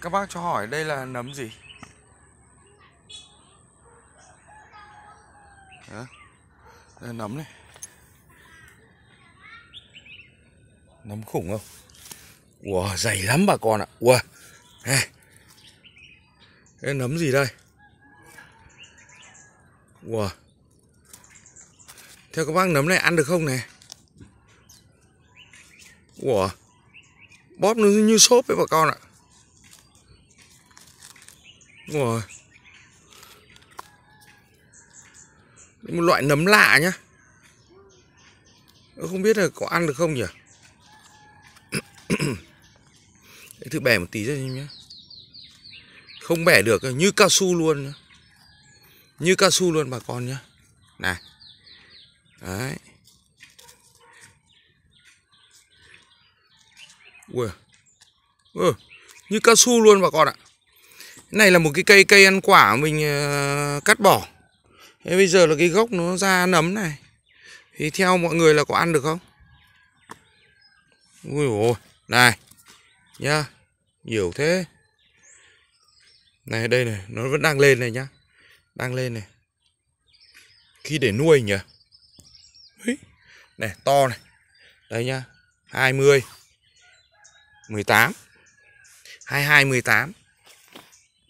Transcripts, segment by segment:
Các bác cho hỏi đây là nấm gì? Đó. Đây là nấm này Nấm khủng không? Wow, dày lắm bà con ạ Wow Đây. Đây là nấm gì đây? Wow Theo các bác nấm này ăn được không này? Wow Bóp nó như xốp ấy bà con ạ rồi. Một loại nấm lạ nhá. Không biết là có ăn được không nhỉ? Để thử bẻ một tí ra nhé không bẻ được, như cao su luôn nhá. như cao su luôn bà con nhá. Này. Đấy. Ui. Ui như cao su luôn bà con ạ này là một cái cây cây ăn quả mình ờ, cắt bỏ. Thế bây giờ là cái gốc nó ra nấm này. Thì theo mọi người là có ăn được không? Ui ôi, Này, Nhá, Nhiều thế. Này, đây này, Nó vẫn đang lên này nhá, Đang lên này. Khi để nuôi nhỉ? Này, to này. Đây nhá 20 18 22 18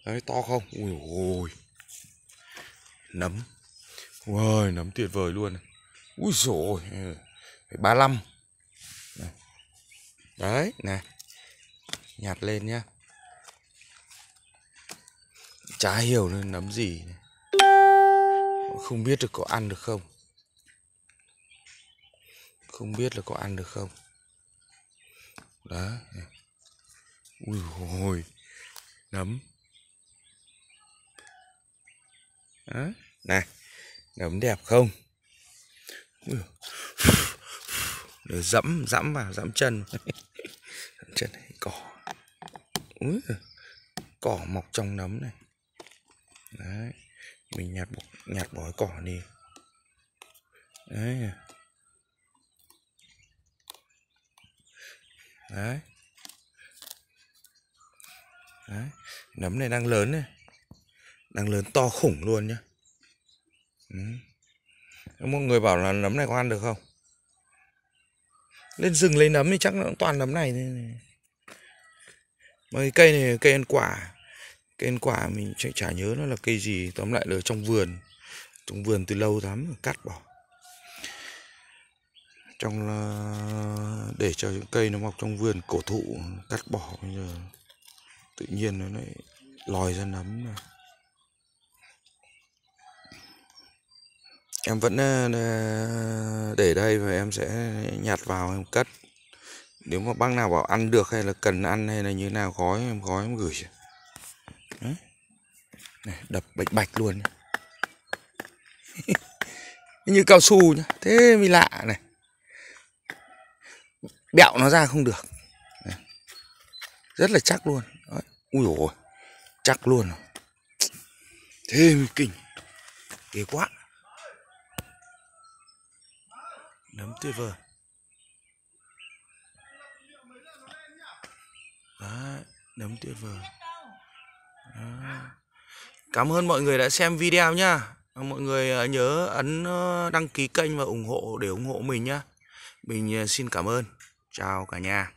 Đấy to không? Ui ôi. Nấm. Ui, nấm tuyệt vời luôn. Ui rồi ừ. ba 35. Đấy, này. Nhặt lên nhá. Chả hiểu nên nấm gì này. Không biết được có ăn được không? Không biết là có ăn được không? Đó Ui hồi Nấm. Đó, này Nấm đẹp không? Để dẫm, dẫm vào, dẫm chân. Dẫm chân này, cỏ. Úi Cỏ mọc trong nấm này. Đấy. Mình nhặt bỏ, nhặt bỏ cỏ đi. Đấy. Đấy. Đấy. Nấm này đang lớn này. Đang lớn to khủng luôn nhá. Ừ. Mọi người bảo là nấm này có ăn được không? Lên rừng lấy nấm thì chắc nó toàn nấm này Mà cái cây này cây ăn quả. Cây ăn quả mình chả, chả nhớ nó là cây gì. Tóm lại là trong vườn. Trong vườn từ lâu lắm cắt bỏ. Trong ờ, Để cho cây nó mọc trong vườn cổ thụ Cắt bỏ bây giờ. Tự nhiên nó lại lòi ra nấm này. Em vẫn ờ, ờ, để đây và em sẽ nhặt vào em cất. Nếu mà bác nào bảo ăn được hay là cần ăn hay là như nào, gói, em gói em gửi. Đấy. này, đập bạch bạch luôn như cao su nhá. Thế mới lạ này. Bẹo nó ra không được. Rất là chắc luôn. Đấy. ui ôi, chắc luôn thế mới kinh. Ghê quá. Nấm tuyệt vời. Đấy, nấm tuyệt vời. Đấy. cảm ơn mọi người đã xem video nhá. Mọi người ờ, nhớ ấn ờ, đăng ký kênh và ủng hộ để ủng hộ mình nhá. Mình ờ, xin cảm ơn. Chào cả nhà.